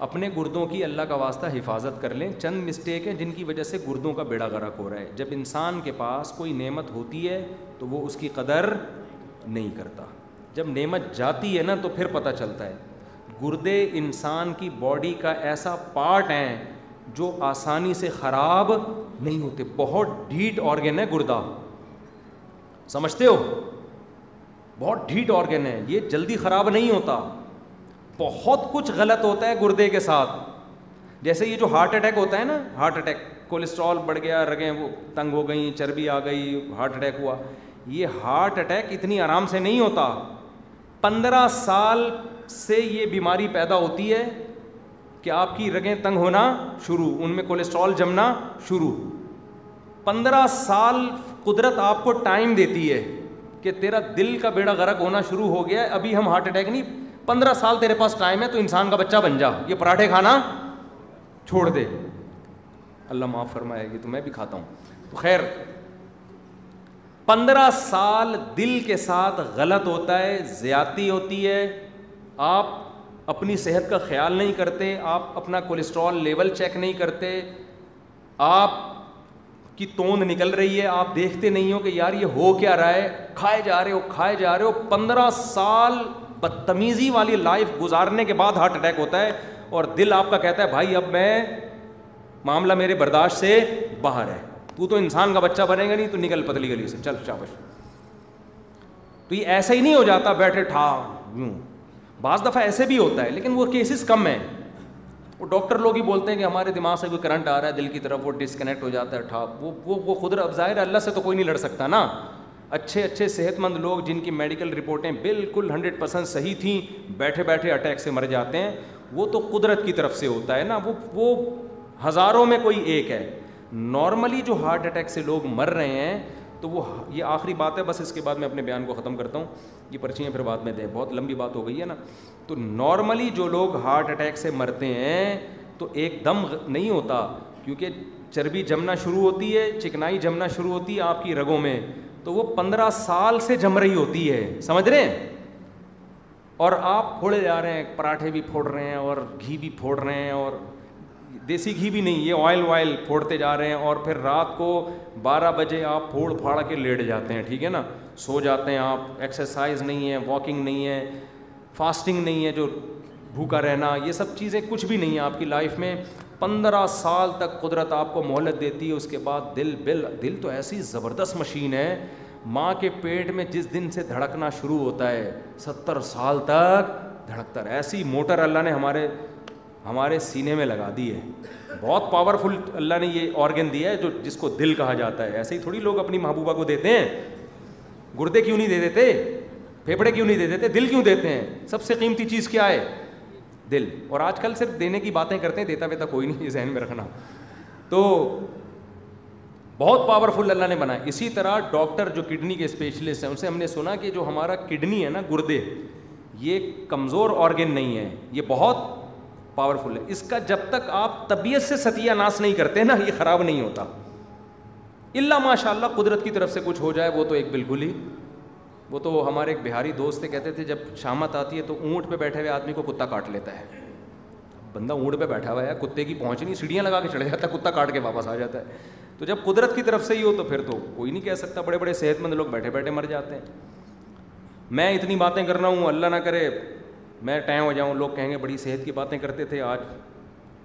अपने गुर्दों की अल्लाह का वास्ता हिफाजत कर लें। चंद मिस्टेक हैं जिनकी वजह से गुर्दों का बेड़ा गर्क हो रहा है। जब इंसान के पास कोई नेमत होती है तो वो उसकी कदर नहीं करता। जब नेमत जाती है ना तो फिर पता चलता है। गुर्दे इंसान की बॉडी का ऐसा पार्ट हैं, जो आसानी से ख़राब नहीं होते। बहुत ढीट ऑर्गेन है गुर्दा। समझते हो? बहुत ढीट ऑर्गेन है। ये जल्दी ख़राब नहीं होता। बहुत कुछ गलत होता है गुर्दे के साथ। जैसे ये जो हार्ट अटैक होता है ना हार्ट अटैक कोलेस्ट्रॉल बढ़ गया, रगें वो तंग हो गई, चर्बी आ गई हार्ट अटैक हुआ। ये हार्ट अटैक इतनी आराम से नहीं होता। पंद्रह साल से ये बीमारी पैदा होती है कि आपकी रगें तंग होना शुरू, उनमें कोलेस्ट्रॉल जमना शुरू। पंद्रह साल कुदरत आपको टाइम देती है कि तेरा दिल का बेड़ा गर्क होना शुरू हो गया अभी हम हार्ट अटैक नहीं पंद्रह साल तेरे पास टाइम है तो इंसान का बच्चा बन जा। ये पराठे खाना छोड़ दे। अल्लाह माफ़ फरमाएगी तो मैं भी खाता हूँ। तो खैर, पंद्रह साल दिल के साथ गलत होता है ज़्यादती होती है। आप अपनी सेहत का ख्याल नहीं करते, आप अपना कोलेस्ट्रॉल लेवल चेक नहीं करते। आप की तोंद निकल रही है, आप देखते नहीं हो कि यार ये हो क्या रहा है, खाए जा रहे हो, खाए जा रहे हो। पंद्रह साल बदतमीज़ी वाली लाइफ गुजारने के बाद हार्ट अटैक होता है और दिल आपका कहता है, भाई, अब मैं मामला मेरे बर्दाश्त से बाहर है। तू तो इंसान का बच्चा बनेगा नहीं तो निकल पतली गली से, चल, शाबाश। तो ये ऐसा ही नहीं हो जाता, बैठे ठा यूँ। बाज़ दफ़ा ऐसे भी होता है, लेकिन वो केसेस कम हैं। वो डॉक्टर लोग ही बोलते हैं कि हमारे दिमाग से कोई करंट आ रहा है, दिल की तरफ़ वो डिसकनेक्ट हो जाता है ठा वो वो वो खुद अब अल्लाह से तो कोई नहीं लड़ सकता ना। अच्छे अच्छे सेहतमंद लोग जिनकी मेडिकल रिपोर्टें बिल्कुल हंड्रेड परसेंट सही थी बैठे बैठे अटैक से मर जाते हैं, वो तो कुदरत की तरफ़ से होता है ना, वो वो हज़ारों में कोई एक है। नॉर्मली जो हार्ट अटैक से लोग मर रहे हैं तो वो ये आखिरी बात है, बस इसके बाद मैं अपने बयान को ख़त्म करता हूँ, ये पर्चियाँ फिर बाद में दें, बहुत लंबी बात हो गई है ना। तो नॉर्मली जो लोग हार्ट अटैक से मरते हैं तो एकदम नहीं होता, क्योंकि चर्बी जमना शुरू होती है, चिकनाई जमना शुरू होती है आपकी रगों में तो वो पंद्रह साल से जम रही होती है। समझ रहे हैं? और आप फोड़े जा रहे हैं, पराठे भी फोड़ रहे हैं और घी भी फोड़ रहे हैं और देसी घी भी नहीं, ये ऑयल वायल फोड़ते जा रहे हैं और फिर रात को 12 बजे आप फोड़ फाड़ के लेट जाते हैं, ठीक है ना? सो जाते हैं आप एक्सरसाइज नहीं है वॉकिंग नहीं है फास्टिंग नहीं है, जो भूखा रहना, ये सब चीज़ें कुछ भी नहीं है आपकी लाइफ में। पंद्रह साल तक कुदरत आपको मोहलत देती है, उसके बाद दिल बिल, दिल तो ऐसी ज़बरदस्त मशीन है, माँ के पेट में जिस दिन से धड़कना शुरू होता है, सत्तर साल तक धड़कता है ऐसी मोटर अल्लाह ने हमारे हमारे सीने में लगा दी है। बहुत पावरफुल अल्लाह ने ये ऑर्गन दिया है, जो जिसको दिल कहा जाता है। ऐसे ही थोड़ी लोग अपनी महबूबा को देते हैं। गुर्दे क्यों नहीं दे देते? फेफड़े क्यों नहीं दे देते? दिल क्यों देते हैं? सबसे कीमती चीज़ क्या है? दिल। और आजकल सिर्फ़ देने की बातें करते हैं, देता वेता कोई नहीं जहन में रखना। तो बहुत पावरफुल अल्लाह ने बनाया। इसी तरह डॉक्टर जो किडनी के स्पेशलिस्ट हैं, उनसे हमने सुना कि जो हमारा किडनी है ना, गुर्दे, ये कमज़ोर ऑर्गन नहीं है। ये बहुत पावरफुल है। इसका जब तक आप तबीयत से सत्यानाश नहीं करते ना, ये ख़राब नहीं होता। इल्ला माशाल्लाह कुदरत की तरफ़ से कुछ हो जाए, वो तो एक बिल्कुल ही वो तो हमारे एक बिहारी दोस्त थे कहते थे, जब शामत आती है तो ऊँट पे बैठे हुए आदमी को कुत्ता काट लेता है। बंदा ऊँट पे बैठा हुआ है, कुत्ते की पहुँच नहीं, सीढ़ियाँ लगा के चढ़ जाता है, कुत्ता काट के वापस आ जाता है। तो जब कुदरत की तरफ़ से ही हो तो फिर तो कोई नहीं कह सकता बड़े बड़े सेहतमंद लोग बैठे बैठे मर जाते हैं। मैं इतनी बातें कर रहा हूँ, अल्लाह ना करे, मैं टैं हो जाऊँ, लोग कहेंगे बड़ी सेहत की बातें करते थे, आज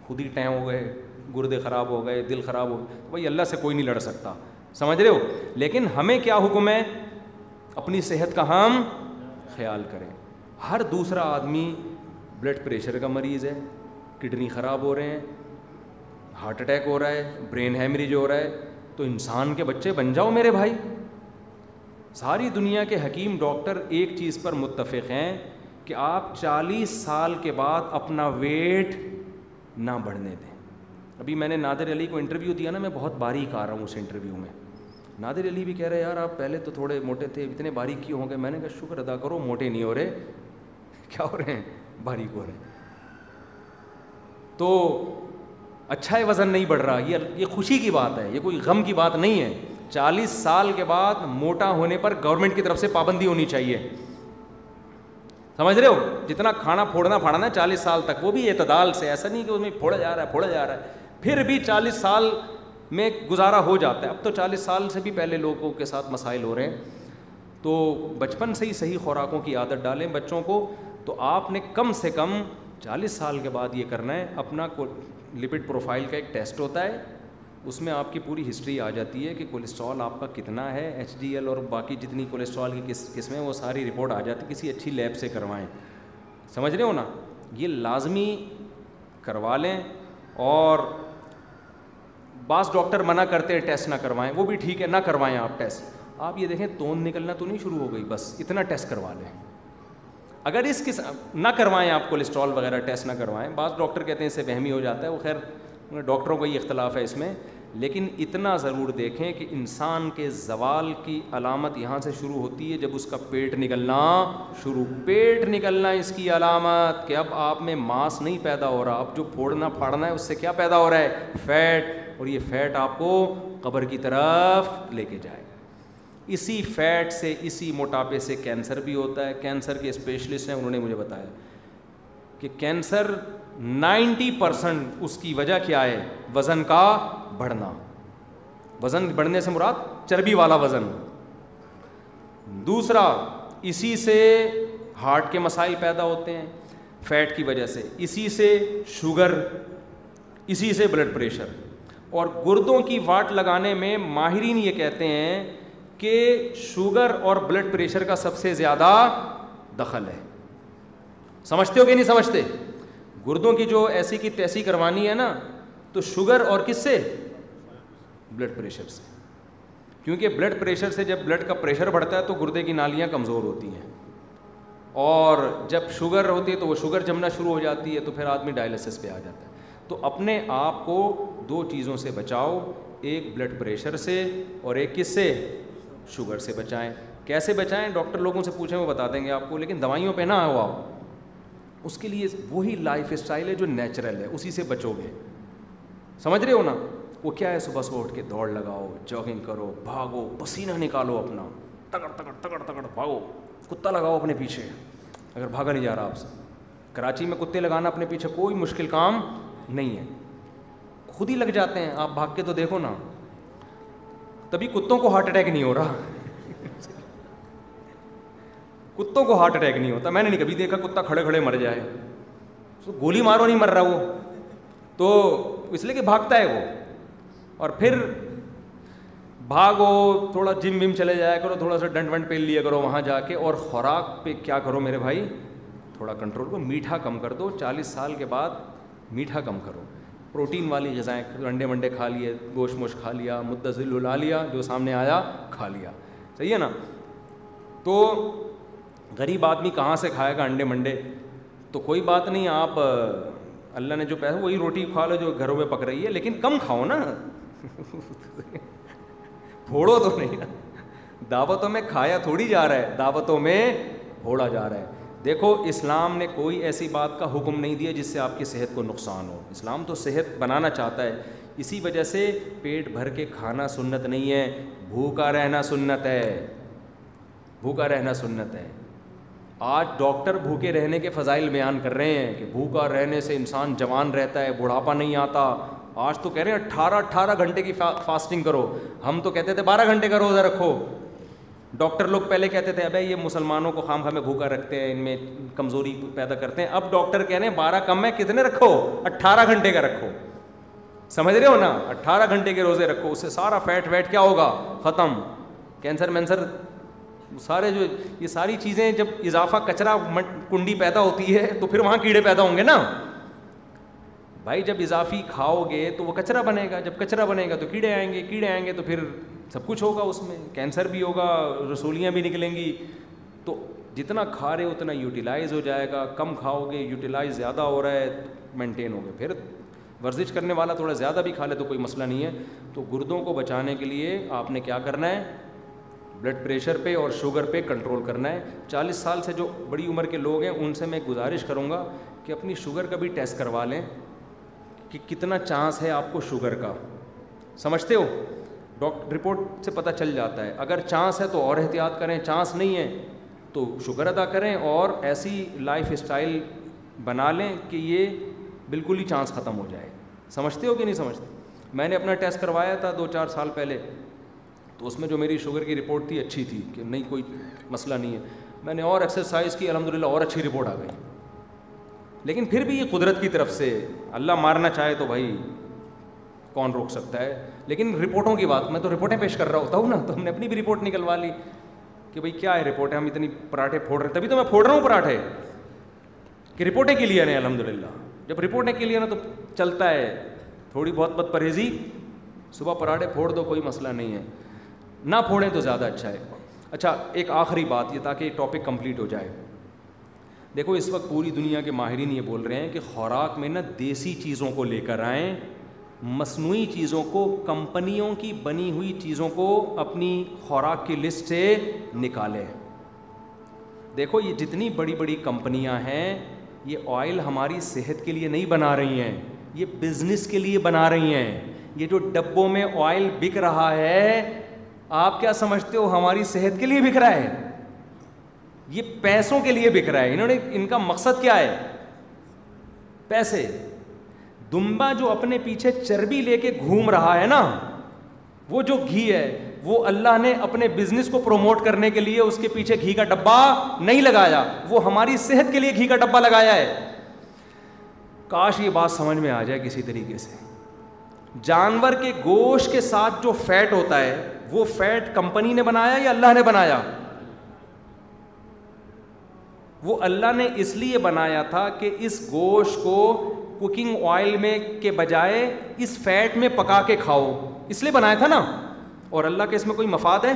खुद ही टैं हो गए, गुर्दे ख़राब हो गए, दिल ख़राब हो गए। तो भाई अल्लाह से कोई नहीं लड़ सकता, समझ रहे हो? लेकिन हमें क्या हुक्म है? अपनी सेहत का हम ख्याल करें। हर दूसरा आदमी ब्लड प्रेशर का मरीज़ है किडनी ख़राब हो रहे हैं हार्ट अटैक हो रहा है ब्रेन हैमरेज हो रहा है तो इंसान के बच्चे बन जाओ मेरे भाई। सारी दुनिया के हकीम डॉक्टर एक चीज़ पर मुतफ़ हैं कि आप 40 साल के बाद अपना वेट ना बढ़ने दें। अभी मैंने नादिर अली को इंटरव्यू दिया ना, मैं बहुत बारीक आ रहा हूँ उस इंटरव्यू में। नादिर अली भी कह रहे यार, आप पहले तो थोड़े मोटे थे, इतने बारीक क्यों हो मैंने कहा, शुक्र अदा करो, मोटे नहीं हो रहे। क्या हो रहे हैं? बारीक हो रहे हैं। तो अच्छा है वज़न नहीं बढ़ रहा, ये ये खुशी की बात है, ये कोई गम की बात नहीं है। चालीस साल के बाद मोटा होने पर गवर्नमेंट की तरफ़ से पाबंदी होनी चाहिए। समझ रहे हो? जितना खाना फोड़ना फाड़ना है, चालीस साल तक, वो भी एतदाल से, ऐसा नहीं कि उसमें फोड़ा जा रहा है, फोड़ा जा रहा है। फिर भी चालीस साल में गुजारा हो जाता है। अब तो चालीस साल से भी पहले लोगों के साथ मसाइल हो रहे हैं। तो बचपन से ही सही खुराकों की आदत डालें बच्चों को। तो आपने कम से कम चालीस साल के बाद ये करना है। अपना लिपिड प्रोफ़ाइल का एक टेस्ट होता है। उसमें आपकी पूरी हिस्ट्री आ जाती है कि कोलेस्ट्रॉल आपका कितना है एचडीएल और बाकी जितनी कोलेस्ट्रॉल की किस किस्में वो सारी रिपोर्ट आ जाती है। किसी अच्छी लैब से करवाएँ। समझ रहे हो ना? ये लाजमी करवा लें और बास डॉक्टर मना करते हैं, टेस्ट ना करवाएँ। वो भी ठीक है, ना करवाएँ आप टेस्ट। आप ये देखें तोन निकलना तो नहीं शुरू हो गई, बस इतना टेस्ट करवा लें। अगर इस किस, ना करवाएँ आप कोलेस्ट्रॉल वगैरह, टेस्ट ना करवाएँ, बास डॉक्टर कहते हैं, इससे वहमी हो जाता है, वो खैर डॉक्टरों का ही इख्तलाफ है इसमें। लेकिन इतना ज़रूर देखें कि इंसान के जवाल की अलामत यहाँ से शुरू होती है, जब उसका पेट निकलना शुरू। पेट निकलना इसकी अलामत, कि अब आप में मांस नहीं पैदा हो रहा अब जो फोड़ना फाड़ना है, उससे क्या पैदा हो रहा है? फैट और ये फैट आपको कब्र की तरफ़ लेके जाए इसी फैट से, इसी मोटापे से कैंसर भी होता है। कैंसर के स्पेशलिस्ट हैं, उन्होंने मुझे बताया कि कैंसर 90 परसेंट उसकी वजह क्या है? वज़न का बढ़ना। वज़न बढ़ने से मुराद चर्बी वाला वज़न। दूसरा, इसी से हार्ट के मसाइल पैदा होते हैं फैट की वजह से। इसी से शुगर इसी से ब्लड प्रेशर और गुर्दों की वाट लगाने में माहिरीन ये कहते हैं कि शुगर और ब्लड प्रेशर का सबसे ज़्यादा दखल है। समझते हो कि नहीं समझते? गुर्दों की जो ऐसी की तैसी करवानी है ना तो शुगर और किससे? ब्लड प्रेशर से। क्योंकि ब्लड प्रेशर से जब ब्लड का प्रेशर बढ़ता है तो गुर्दे की नालियाँ कमज़ोर होती हैं। और जब शुगर होती है तो वो शुगर जमना शुरू हो जाती है तो फिर आदमी डायलिसिस पे आ जाता है। तो अपने आप को दो चीज़ों से बचाओ, एक ब्लड प्रेशर से और एक किससे? शुगर से बचाएँ। कैसे बचाएँ? डॉक्टर लोगों से पूछें, वो बता देंगे आपको, लेकिन दवाइयों पे ना आओ आप। उसके लिए वही लाइफ स्टाइल है जो नेचुरल है, उसी से बचोगे। समझ रहे हो ना? वो क्या है? सुबह सुबह उठ के दौड़ लगाओ जॉगिंग करो, भागो, पसीना निकालो अपना। तगड़ तगड़ तगड़ तगड़, भागो। कुत्ता लगाओ अपने पीछे, अगर भागा नहीं जा रहा आपसे। कराची में कुत्ते लगाना अपने पीछे कोई मुश्किल काम नहीं है। खुद ही लग जाते हैं, आप भाग के तो देखो ना। तभी कुत्तों को हार्ट अटैक नहीं हो रहा। कुत्तों को हार्ट अटैक नहीं होता। मैंने नहीं कभी देखा कुत्ता खड़े खड़े मर जाए। तो गोली मारो नहीं मर रहा वो। तो इसलिए कि भागता है वो। और फिर भागो, थोड़ा जिम विम चले जाया करो, थोड़ा सा डंट वंट पेल लिया करो वहाँ जाके। और खुराक पे क्या करो मेरे भाई? थोड़ा कंट्रोल करो। मीठा कम कर दो। चालीस साल के बाद मीठा कम करो। प्रोटीन वाली गज़ाएँ अंडे वंडे खा लिए गोश मोश खा लिया, मुद्दजिल उला लिया, जो सामने आया, खा लिया। सही है ना? तो गरीब आदमी कहाँ से खाएगा अंडे मंडे तो कोई बात नहीं, आप, अल्लाह ने जो पैसा, वही रोटी खा लो जो घरों में पक रही है, लेकिन कम खाओ ना। फोड़ो तो नहीं ना। दावतों में खाया थोड़ी जा रहा है, दावतों में फोड़ा जा रहा है। देखो इस्लाम ने कोई ऐसी बात का हुक्म नहीं दिया जिससे आपकी सेहत को नुकसान हो। इस्लाम तो सेहत बनाना चाहता है। इसी वजह से पेट भर के खाना सुन्नत नहीं है। भूखा रहना सुन्नत है। भूखा रहना सुन्नत है। आज डॉक्टर भूखे रहने के फ़जाइल बयान कर रहे हैं कि भूखा रहने से इंसान जवान रहता है बुढ़ापा नहीं आता। आज तो कह रहे हैं अट्ठारह अट्ठारह घंटे की फा, फास्टिंग करो। हम तो कहते थे बारह घंटे का रोज़ा रखो। डॉक्टर लोग पहले कहते थे, अबे, ये मुसलमानों को खाम खामे भूखा रखते हैं, इनमें कमज़ोरी पैदा करते हैं। अब डॉक्टर कह रहे हैं, बारह कम है, कितने रखो? अट्ठारह घंटे का रखो। समझ रहे हो ना? अट्ठारह घंटे के रोज़े रखो, उससे सारा फैट वैट क्या होगा? ख़त्म। कैंसर, मैंसर, सारे जो, ये सारी चीज़ें, जब इजाफा, कचरा कुंडी पैदा होती है तो फिर वहाँ कीड़े पैदा होंगे ना? भाई, जब इजाफी खाओगे तो वो कचरा बनेगा। जब कचरा बनेगा तो कीड़े आएँगे कीड़े आएँगे तो फिर सब कुछ होगा उसमें, कैंसर भी होगा रसोलियाँ भी निकलेंगी। तो जितना खा रहे उतना यूटिलाइज हो जाएगा। कम खाओगे यूटिलाइज ज़्यादा हो रहा है मेंटेन हो गए फिर वर्जिश करने वाला थोड़ा ज़्यादा भी खा ले तो कोई मसला नहीं है। तो गुर्दों को बचाने के लिए आपने क्या करना है? ब्लड प्रेशर पे और शुगर पे कंट्रोल करना है। 40 साल से जो बड़ी उम्र के लोग हैं, उनसे मैं गुजारिश करूँगा कि अपनी शुगर का भी टेस्ट करवा लें कि कितना चांस है आपको शुगर का। समझते हो? डॉक्टर, रिपोर्ट से पता चल जाता है। अगर चांस है तो और एहतियात करें, चांस नहीं है तो शुक्र अदा करें और ऐसी लाइफ स्टाइल बना लें कि ये बिल्कुल ही चांस ख़त्म हो जाए। समझते हो कि नहीं समझते? मैंने अपना टेस्ट करवाया था दो चार साल पहले तो उसमें जो मेरी शुगर की रिपोर्ट थी अच्छी थी कि नहीं, कोई मसला नहीं है। मैंने और एक्सरसाइज की अलहमदिल्ला और अच्छी रिपोर्ट आ गई। लेकिन फिर भी ये कुदरत की तरफ़ से अल्लाह मारना चाहे तो भाई कौन रोक सकता है? लेकिन रिपोर्टों की बात, मैं तो रिपोर्टें पेश कर रहा होता हूँ ना तो हमने अपनी भी रिपोर्ट निकलवा ली कि भाई क्या है रिपोर्ट है हम इतनी पराठे फोड़ रहे तभी तो मैं फोड़ रहा हूँ पराठे, कि रिपोर्टें क्लियर हैं अलहमदिल्ला जब रिपोर्टें क्लियर हैं तो चलता है, थोड़ी बहुत बद परहेजी, सुबह पराठे फोड़ दो, कोई मसला नहीं है। ना फोड़ें तो ज़्यादा अच्छा है। अच्छा एक आखिरी बात, ये ताकि टॉपिक कंप्लीट हो जाए। देखो, इस वक्त पूरी दुनिया के माहरीन ये बोल रहे हैं कि खुराक में ना देसी चीज़ों को लेकर आएँ मसनू चीज़ों को, कंपनियों की बनी हुई चीज़ों को अपनी खुराक की लिस्ट से निकालें। देखो, ये जितनी बड़ी बड़ी कंपनियाँ हैं, ये ऑयल हमारी सेहत के लिए नहीं बना रही हैं, ये बिज़नेस के लिए बना रही हैं। ये जो डब्बों में ऑयल बिक रहा है, आप क्या समझते हो, हमारी सेहत के लिए बिक रहा है? ये पैसों के लिए बिक रहा है। इन्होंने, इनका मकसद क्या है? पैसे। दुम्बा जो अपने पीछे चर्बी लेके घूम रहा है ना, वो जो घी है, वो अल्लाह ने अपने बिज़नेस को प्रमोट करने के लिए उसके पीछे घी का डब्बा नहीं लगाया, वो हमारी सेहत के लिए घी का डब्बा लगाया है। काश ये बात समझ में आ जाए किसी तरीके से। जानवर के गोश्त के साथ जो फैट होता है, वो फैट कंपनी ने बनाया या अल्लाह ने बनाया? वो अल्लाह ने इसलिए बनाया था कि इस गोश्त को कुकिंग ऑयल में के बजाय इस फैट में पका के खाओ। इसलिए बनाया था ना। और अल्लाह के इसमें कोई मफाद है?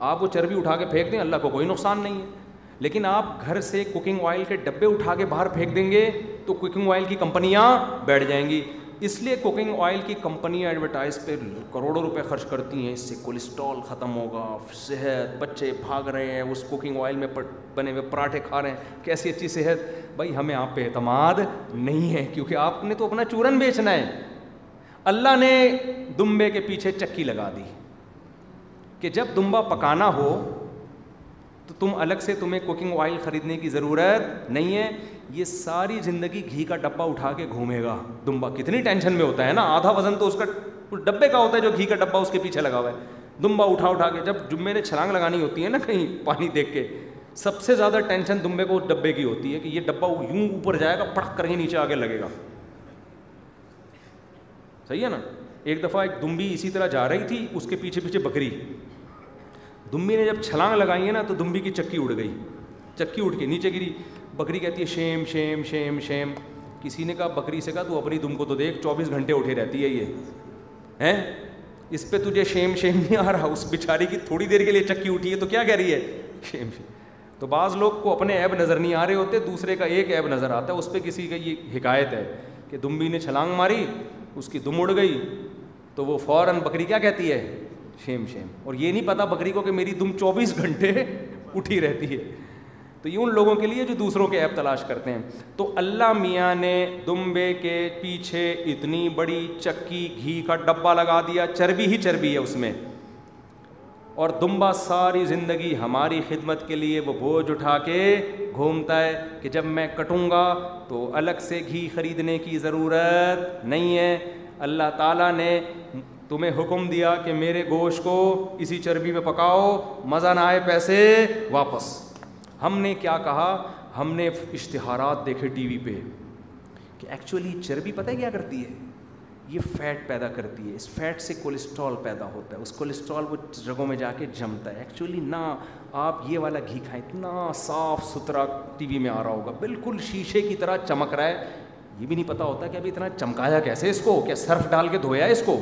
आप वो चर्बी उठा के फेंक दें, अल्लाह को कोई नुकसान नहीं है। लेकिन आप घर से कुकिंग ऑयल के डब्बे उठा के बाहर फेंक देंगे तो कुकिंग ऑयल की कंपनियाँ बैठ जाएँगी। इसलिए कुकिंग ऑयल की कंपनियाँ एडवर्टाइज पे करोड़ों रुपए खर्च करती हैं, इससे कोलेस्ट्रॉल ख़त्म होगा, सेहत, बच्चे भाग रहे हैं, उस कुकिंग ऑयल में बने हुए पराठे खा रहे हैं। कैसी अच्छी सेहत? भाई, हमें आप पे अतमाद नहीं है, क्योंकि आपने तो अपना चूरन बेचना है। अल्लाह ने दुम्बे के पीछे चक्की लगा दी कि जब दुम्बा पकाना हो तो तुम अलग से तुम्हें कुकिंग ऑयल ख़रीदने की ज़रूरत नहीं है। ये सारी ज़िंदगी घी का डब्बा उठा के घूमेगा। दुम्बा, कितनी टेंशन में होता है ना? आधा वज़न तो उसका उस डब्बे का होता है जो घी का डब्बा उसके पीछे लगा हुआ है। दुम्बा उठा उठा के, जब जुम्मे ने छलांग लगानी होती है ना कहीं पानी देख के, सबसे ज़्यादा टेंशन दुम्बे को डब्बे की होती है कि ये डब्बा यूँ ऊपर जाएगा पटक कर ही नीचे आगे लगेगा। सही है ना? एक दफ़ा एक दुम्बी इसी तरह जा रही थी, उसके पीछे पीछे बकरी। दुम्बी ने जब छलांग लगाई है ना तो दुम्बी की चक्की उड़ गई। चक्की उड़ के नीचे गिरी। बकरी कहती है, शेम शेम शेम शेम। किसी ने कहा, बकरी से कहा, तू अपनी दुम को तो देख, चौबीस घंटे उठे रहती है ये। हैं? इस पे तुझे शेम शेम नहीं आ रहा, उस बेचारी की थोड़ी देर के लिए चक्की उठी है तो क्या कह रही है? Shame shame. तो बाज़ लोग को अपने ऐब नज़र नहीं आ रहे होते, दूसरे का एक ऐब नज़र आता है, उस पर किसी का ये हिकायत है कि दुम्बी ने छलांग मारी, उसकी दुम उड़ गई। तो वो फ़ौरन बकरी क्या कहती है? शेम शेम और ये नहीं पता बकरी को कि मेरी दुम 24 घंटे उठी रहती है। तो ये उन लोगों के लिए जो दूसरों के ऐप तलाश करते हैं। तो अल्लाह मियाँ ने दुम्बे के पीछे इतनी बड़ी चक्की, घी का डब्बा लगा दिया, चर्बी ही चर्बी है उसमें। और दुम्बा सारी ज़िंदगी हमारी खिदमत के लिए वो बोझ उठा के घूमता है कि जब मैं कटूँगा तो अलग से घी ख़रीदने की ज़रूरत नहीं है। अल्लाह ताला ने तुम्हें हुक्म दिया कि मेरे गोश्त को इसी चर्बी में पकाओ, मज़ा ना आए पैसे, वापस। हमने क्या कहा? हमने इश्तहारात देखे टीवी पे कि एक्चुअली चर्बी पता है क्या करती है? ये फैट पैदा करती है। इस फैट से कोलेस्ट्रॉल पैदा होता है। उस कोलेस्ट्रॉल वो जगहों में जाके जमता है। एक्चुअली ना आप ये वाला घी खाएँ, इतना साफ़ सुथरा टीवी में आ रहा होगा। बिल्कुल शीशे की तरह चमक रहा है। ये भी नहीं पता होता कि अभी इतना चमकाया कैसे इसको? क्या सर्फ डाल के धोया इसको?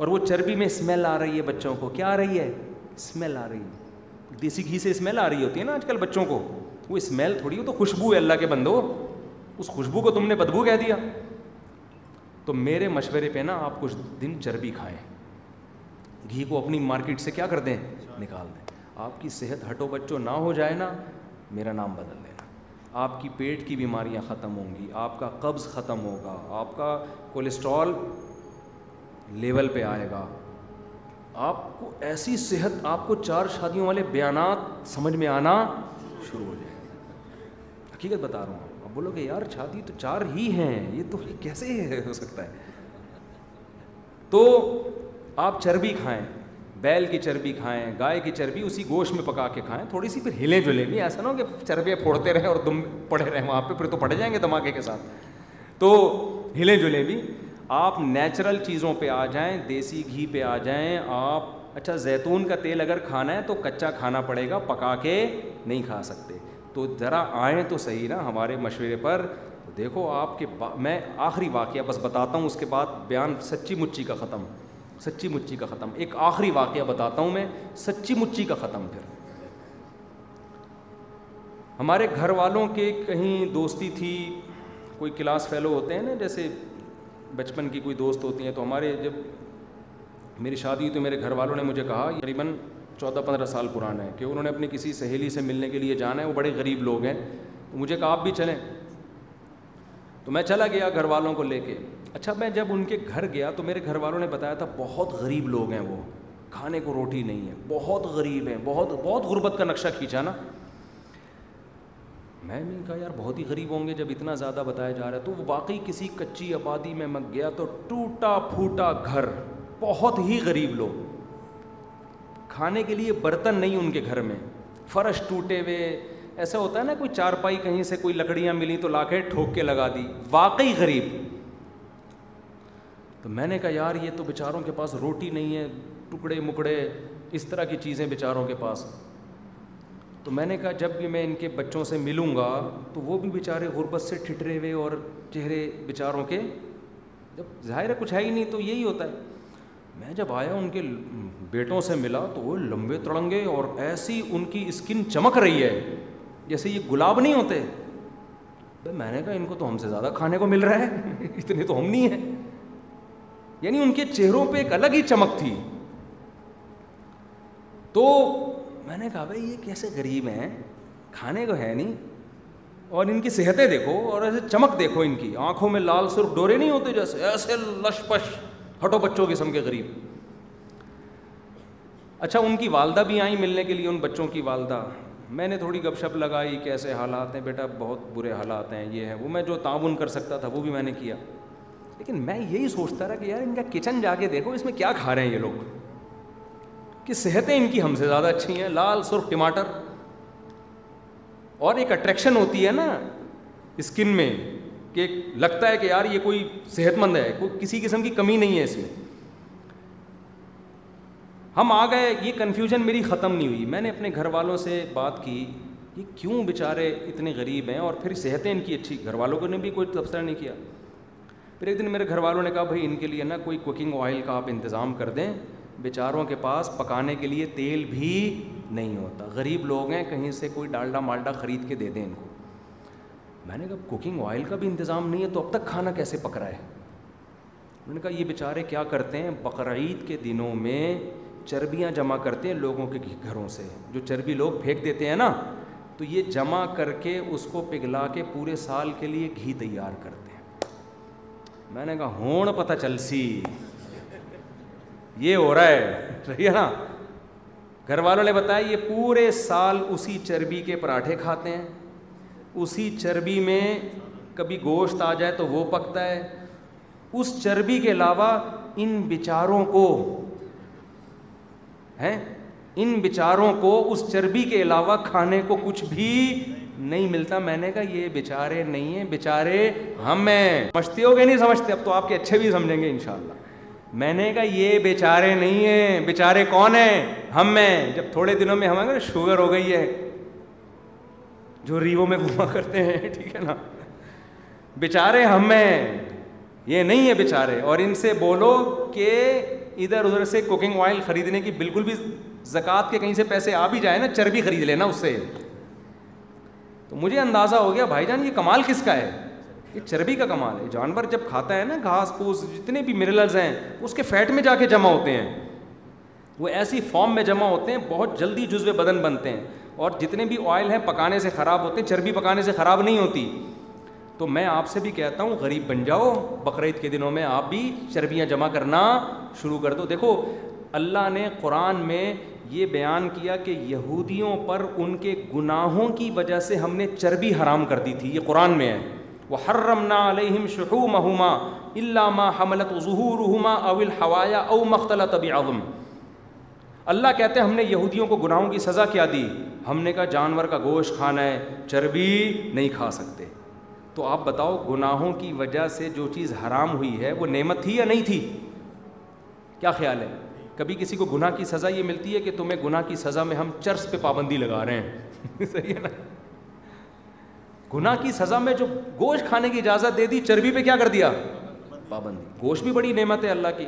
और वो चर्बी में स्मेल आ रही है बच्चों को। क्या आ रही है? स्मेल आ रही है। देसी घी से स्मेल आ रही होती है ना आजकल बच्चों को। वो स्मेल थोड़ी हो तो खुशबू है, अल्लाह के बंदो। उस खुशबू को तुमने बदबू कह दिया। तो मेरे मशवरे पे ना आप कुछ दिन चर्बी खाएँ। घी को अपनी मार्केट से क्या कर दें? निकाल दें। आपकी सेहत हटो बच्चों, ना हो जाए ना, मेरा नाम बदल देना। आपकी पेट की बीमारियाँ ख़त्म होंगी, आपका कब्ज़ ख़त्म होगा, आपका कोलेस्ट्रॉल लेवल पे आएगा। आपको ऐसी सेहत, आपको चार शादियों वाले बयानात समझ में आना शुरू हो जाए हकीकत बता रहा हूँ अब बोलोगे, यार, शादी तो चार ही हैं, ये तो ये कैसे हो सकता है? तो आप चर्बी खाएँ, बैल की चर्बी खाएँ, गाय की चर्बी उसी गोश्त में पका के खाएँ, थोड़ी सी फिर हिले जुले भी, ऐसा ना हो कि चर्बे फोड़ते रहें और दुम पड़े रहें वहाँ पे, फिर तो पड़ जाएँगे धमाके के साथ। तो हिले जुले भी आप नेचुरल चीज़ों पे आ जाएँ, देसी घी पे आ जाएँ, आप अच्छा जैतून का तेल अगर खाना है तो कच्चा खाना पड़ेगा, पका के नहीं खा सकते। तो ज़रा आएँ तो सही ना हमारे मशवरे पर। देखो आपके मैं आखिरी वाक़ बस बताता हूँ, उसके बाद बयान सच्ची मुच्ची का ख़त्म। सच्ची मुच्ची का ख़त्म। एक आखिरी वाक़ बताता हूँ मैं, सच्ची मुच्ची का ख़त्म फिर। हमारे घर वालों के कहीं दोस्ती थी, कोई क्लास फेलो होते हैं ना, जैसे बचपन की कोई दोस्त होती हैं तो हमारे जब मेरी शादी तो मेरे घर वालों ने मुझे कहा करीबन चौदह पंद्रह साल पुराना है कि उन्होंने अपनी किसी सहेली से मिलने के लिए जाना है? वो बड़े गरीब लोग हैं तो मुझे कहा, आप भी चलें। तो मैं चला गया घर वालों को लेके। अच्छा मैं जब उनके घर गया तो मेरे घर वालों ने बताया था, बहुत गरीब लोग हैं वो, खाने को रोटी नहीं है, बहुत गरीब हैं, बहुत बहुत गुर्बत का नक्शा खींचा ना। मैं भी कहा यार, बहुत ही गरीब होंगे जब इतना ज़्यादा बताया जा रहा है। तो वाकई किसी कच्ची आबादी में मैं गया तो टूटा फूटा घर। बहुत ही गरीब लोग। खाने के लिए बर्तन नहीं उनके घर में। फर्श टूटे हुए। ऐसा होता है ना, कोई चारपाई कहीं से कोई लकड़ियाँ मिली तो लाके ठोक के लगा दी। वाकई गरीब। तो मैंने कहा, यार, ये तो बेचारों के पास रोटी नहीं है टुकड़े मुकड़े इस तरह की चीज़ें बेचारों के पास। तो मैंने कहा, जब भी मैं इनके बच्चों से मिलूँगा तो वो भी बेचारे गुर्बत से ठिठरे हुए और चेहरे बेचारों के, जब ज़ाहिर कुछ है ही नहीं तो यही होता है। मैं जब आया, उनके बेटों से मिला तो वो लंबे तड़ंगे और ऐसी उनकी स्किन चमक रही है, जैसे ये गुलाब नहीं होते। तो मैंने कहा, इनको तो हमसे ज़्यादा खाने को मिल रहा है, इतने तो हम नहीं हैं। यानी उनके चेहरों पे एक अलग ही चमक थी। तो मैंने कहा, भाई, ये कैसे गरीब हैं? खाने को है नहीं। और इनकी सेहतें देखो, और ऐसे चमक देखो इनकी। आँखों में लाल सुर्ख डोरे नहीं होते जैसे, ऐसे लशपश, हटो बच्चों किस्म के गरीब। अच्छा उनकी वालदा भी आई मिलने के लिए, उन बच्चों की वालदा। मैंने थोड़ी गपशप लगाई, कैसे हालात हैं बेटा? बहुत बुरे हालात हैं, ये है वो। मैं जो ताउन कर सकता था, वो भी मैंने किया। लेकिन मैं यही सोचता रहा कि यार, इनका किचन जाके देखो, इसमें क्या खा रहे हैं ये लोग। कि सेहतें इनकी हमसे ज़्यादा अच्छी हैं। लाल, सुर्ख, टमाटर। और एक अट्रैक्शन होती है ना स्किन में कि लगता है कि यार ये कोई सेहतमंद है, कोई किसी किस्म की कमी नहीं है इसमें। हम आ गए, ये कन्फ्यूज़न मेरी ख़त्म नहीं हुई। मैंने अपने घर वालों से बात की ये क्यों बेचारे इतने गरीब हैं और फिर सेहतें इनकी अच्छी। घर वालों को ने भी कोई तबसरा नहीं किया। फिर एक दिन मेरे घर वालों ने कहा, भाई, इनके लिए ना कोई कुकिंग ऑयल का आप इंतज़ाम कर दें। बेचारों के पास पकाने के लिए तेल भी नहीं होता। गरीब लोग हैं, कहीं से कोई डालडा माल्डा ख़रीद के दे दें इनको। मैंने कहा, कुकिंग ऑयल का भी इंतज़ाम नहीं है तो अब तक खाना कैसे पक रहा है? उन्होंने कहा, ये बेचारे क्या करते हैं? बकरीद के दिनों में चर्बियाँ जमा करते हैं लोगों के घरों से। जो चर्बी लोग फेंक देते हैं ना तो ये जमा करके उसको पिघला के पूरे साल के लिए घी तैयार करते हैं। मैंने कहा, होण पता चल सी ये हो रहा है। सही है ना? घर वालों ने बताया, ये पूरे साल उसी चर्बी के पराठे खाते हैं। उसी चर्बी में कभी गोश्त आ जाए तो वो पकता है। उस चर्बी के अलावा इन बिचारों को, हैं? इन बिचारों को उस चर्बी के अलावा खाने को कुछ भी नहीं मिलता। मैंने कहा, ये बेचारे नहीं है, बेचारे हम हैं। समझते हो गए नहीं समझते? अब तो आपके अच्छे भी समझेंगे, इंशाल्लाह। मैंने कहा, ये बेचारे नहीं हैं, बेचारे कौन हैं? हम में जब थोड़े दिनों में हमारे शुगर हो गई है। जो रीवो में घुमा करते हैं, ठीक है ना? बेचारे हम में ये नहीं है बेचारे। और इनसे बोलो कि इधर उधर से कुकिंग ऑयल ख़रीदने की बिल्कुल भी ज़क़़त के कहीं से पैसे आ भी जाए ना, चर्बी खरीद लेना उससे। तो मुझे अंदाज़ा हो गया, भाईजान, ये कमाल किसका है? ये चर्बी का कमाल है। जानवर जब खाता है ना, घास, फूस, जितने भी मिनरल्स हैं, उसके फैट में जाके जमा होते हैं। वो ऐसी फॉर्म में जमा होते हैं, बहुत जल्दी जुज्व बदन बनते हैं। और जितने भी ऑयल हैं, पकाने से ख़राब होते हैं, चर्बी पकाने से ख़राब नहीं होती। तो मैं आपसे भी कहता हूँ, गरीब बन जाओ। बकरीद के दिनों में आप भी चर्बियाँ जमा करना शुरू कर दो। देखो, अल्लाह ने कुरान में ये बयान किया कि यहूदियों पर उनके गुनाहों की वजह से हमने चर्बी हराम कर दी थी। ये कुरान में है। वह हर्रमना अलहिम शहूमहुमा इल्लामा हमलत ज़हूरहुमा अविल हवाया औ मख्तलत अबम अल्लाह कहते हैं, हमने यहूदियों को गुनाहों की सज़ा क्या दी? हमने कहा, जानवर का गोश्त खाना है, चर्बी नहीं खा सकते। तो आप बताओ, गुनाहों की वजह से जो चीज़ हराम हुई है, वो नेमत थी या नहीं थी? क्या ख्याल है? कभी किसी को गुनाह की सज़ा ये मिलती है कि तुम्हें गुनाह की सज़ा में हम चर्च पे पाबंदी लगा रहे हैं? सही है ना? गुनाह की सज़ा में जो गोश्त खाने की इजाज़त दे दी, चर्बी पे क्या कर दिया? पाबंदी। गोश्त भी बड़ी नेमत है अल्लाह की।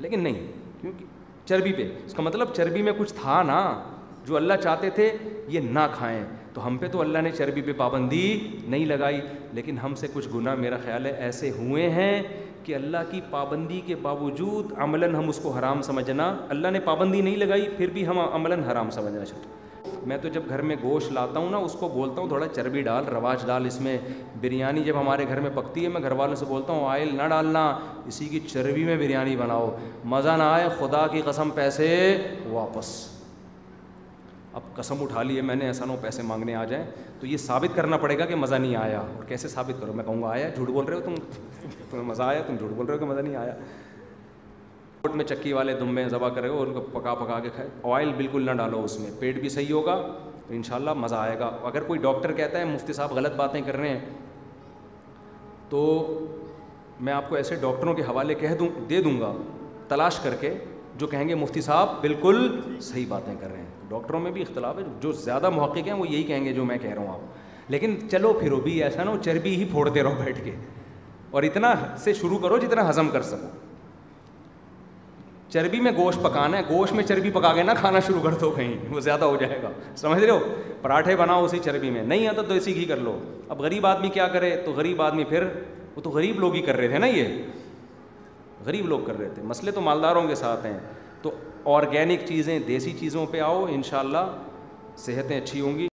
लेकिन नहीं, क्योंकि चर्बी पे। इसका मतलब चर्बी में कुछ था ना, जो अल्लाह चाहते थे, ये ना खाएँ। तो हम पे तो अल्लाह ने चर्बी पे पाबंदी नहीं लगाई। लेकिन हमसे कुछ गुना मेरा ख्याल है, ऐसे हुए हैं कि अल्लाह की पाबंदी के बावजूद अमलन हम उसको हराम समझना, अल्लाह ने पाबंदी नहीं लगाई, फिर भी हम अमलन हराम समझना चाहते मैं तो जब घर में गोश्त लाता हूँ ना, उसको बोलता हूँ, थोड़ा चर्बी डाल, रवाज डाल इसमें। बिरयानी जब हमारे घर में पकती है, मैं घर वालों से बोलता हूँ, आयल ना डालना, इसी की चर्बी में बिरयानी बनाओ। मज़ा ना आए, खुदा की कसम, पैसे वापस। अब कसम उठा ली है मैंने, ऐसा ना पैसे मांगने आ जाए। तो ये साबित करना पड़ेगा कि मज़ा नहीं आया। और कैसे साबित करो? मैं कहूँगा, आया, झूठ बोल रहे हो तुम? तुम्हें मज़ा आया, तुम झूठ बोल रहे हो कि मज़ा नहीं आया? कोट में चक्की वाले दुम्बे ज़बा करे और उनको पका पका के खाए। ऑयल बिल्कुल ना डालो उसमें। पेट भी सही होगा तो इन मज़ा आएगा। अगर कोई डॉक्टर कहता है, मुफ्ती साहब गलत बातें कर रहे हैं तो मैं आपको ऐसे डॉक्टरों के हवाले कह दूँ, दे दूँगा, तलाश करके, जो कहेंगे, मुफ्ती साहब बिल्कुल सही बातें कर रहे हैं। डॉक्टरों में भी इख्तलाफ है, जो ज़्यादा महक़ हैं, वो यही कहेंगे, जो मैं कह रहा हूँ आप। लेकिन चलो फिर भी ऐसा ना चर्बी ही फोड़ते रहो बैठ के। और इतना से शुरू करो जितना हज़म कर सको। चर्बी में गोश्त पकाना है, गोश्त में चर्बी पका के ना खाना शुरू कर दो कहीं, वो ज़्यादा हो जाएगा। समझ रहे हो? पराठे बनाओ उसी चर्बी में। नहीं आता तो देसी घी कर लो। अब गरीब आदमी क्या करे? तो गरीब आदमी फिर, वो तो गरीब लोग ही कर रहे थे ना ये। गरीब लोग कर रहे थे। मसले तो मालदारों के साथ हैं। तो ऑर्गेनिक चीज़ें, देसी चीज़ों पे आओ इन सेहतें अच्छी होंगी।